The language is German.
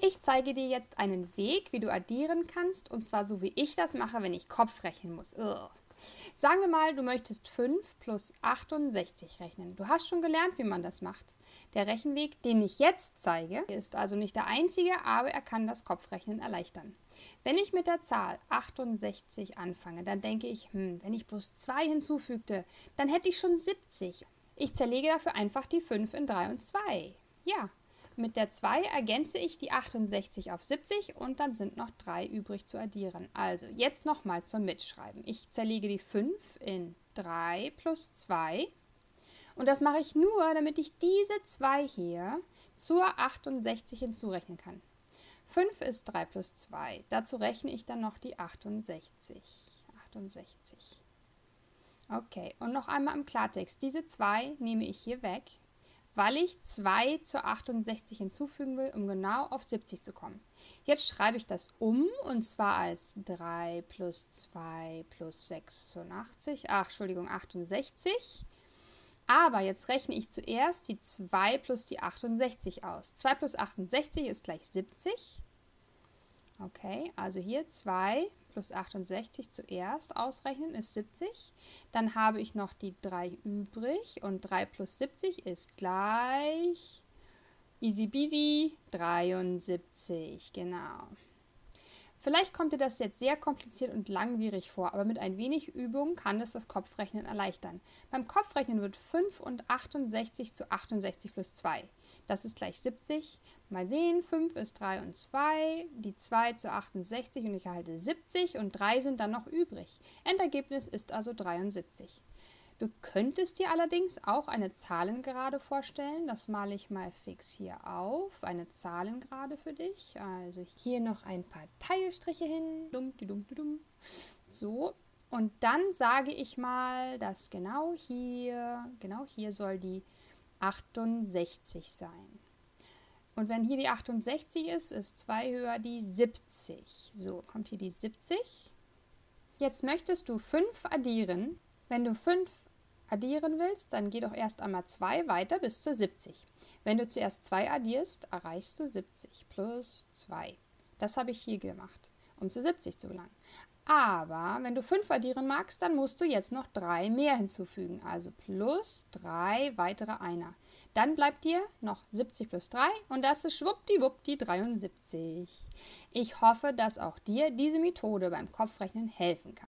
Ich zeige dir jetzt einen Weg, wie du addieren kannst, und zwar so wie ich das mache, wenn ich Kopf rechnen muss. Ugh. Sagen wir mal, du möchtest 5 plus 68 rechnen. Du hast schon gelernt, wie man das macht. Der Rechenweg, den ich jetzt zeige, ist also nicht der einzige, aber er kann das Kopfrechnen erleichtern. Wenn ich mit der Zahl 68 anfange, dann denke ich, hm, wenn ich bloß 2 hinzufügte, dann hätte ich schon 70. Ich zerlege dafür einfach die 5 in 3 und 2. Ja, mit der 2 ergänze ich die 68 auf 70 und dann sind noch 3 übrig zu addieren. Also jetzt nochmal zum Mitschreiben. Ich zerlege die 5 in 3 plus 2 und das mache ich nur, damit ich diese 2 hier zur 68 hinzurechnen kann. 5 ist 3 plus 2. Dazu rechne ich dann noch die 68. 68. Okay, und noch einmal im Klartext. Diese 2 nehme ich hier weg weil ich 2 zur 68 hinzufügen will, um genau auf 70 zu kommen. Jetzt schreibe ich das um und zwar als 3 plus 2 plus 86, ach, Entschuldigung, 68. Aber jetzt rechne ich zuerst die 2 plus die 68 aus. 2 plus 68 ist gleich 70. Okay, also hier 2 plus 68 zuerst ausrechnen ist 70. Dann habe ich noch die 3 übrig und 3 plus 70 ist gleich easy peasy 73. Genau. Vielleicht kommt dir das jetzt sehr kompliziert und langwierig vor, aber mit ein wenig Übung kann es das Kopfrechnen erleichtern. Beim Kopfrechnen wird 5 und 68 zu 68 plus 2. Das ist gleich 70. Mal sehen, 5 ist 3 und 2, die 2 zu 68 und ich erhalte 70 und 3 sind dann noch übrig. Endergebnis ist also 73. Du könntest dir allerdings auch eine Zahlengerade vorstellen. Das male ich mal fix hier auf. Eine Zahlengerade für dich. Also hier noch ein paar Teilstriche hin. So. Und dann sage ich mal, dass genau hier, genau hier soll die 68 sein. Und wenn hier die 68 ist, ist 2 höher die 70. So, kommt hier die 70. Jetzt möchtest du 5 addieren. Wenn du 5 addieren willst, dann geh doch erst einmal 2 weiter bis zur 70. Wenn du zuerst 2 addierst, erreichst du 70 plus 2. Das habe ich hier gemacht, um zu 70 zu gelangen. Aber wenn du 5 addieren magst, dann musst du jetzt noch 3 mehr hinzufügen, also plus 3 weitere Einer. Dann bleibt dir noch 70 plus 3 und das ist schwuppdiwupp die 73. Ich hoffe, dass auch dir diese Methode beim Kopfrechnen helfen kann.